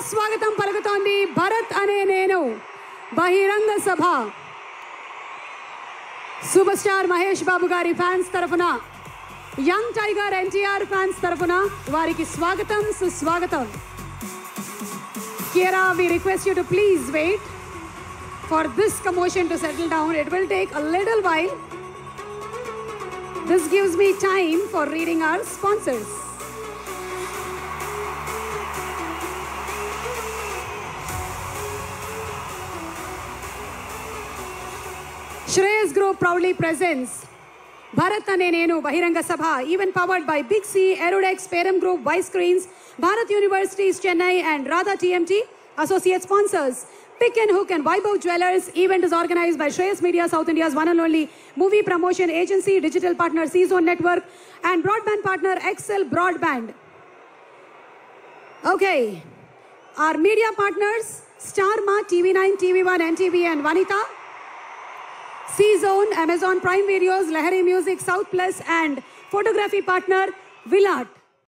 స్వాగతం పలుకుతోంది భరత్ అనే నేను బహిరంగ సభ సూపర్ స్టార్ మహేష్ బాబు గారి ఫ్యాన్స్ తరఫున యంగ్ టైగర్ ఎన్టీఆర్ ఫ్యాన్స్ తరఫున వారికి స్వాగతం సుస్వాగతం Kiera, we request you to please wait for this commotion to settle down. It will take a little while. This gives me time for reading our sponsors. Shreyas Group proudly presents Bharatane Bahiranga Sabha, even powered by Big C, Aerodex, Peram Group, Y Screens, Bharat Universities Chennai, and Radha TMT, associate sponsors. Pick and Hook and Vibo Jewelers. Event is organized by Shreyas Media, South India's one and only movie promotion agency, digital partner C-Zone Network, and broadband partner Excel Broadband. Okay, our media partners, Star Maa, TV9, TV1, NTV, and Vanita. C-Zone, Amazon Prime Videos, Lahari Music, South Plus, and photography partner, Villat.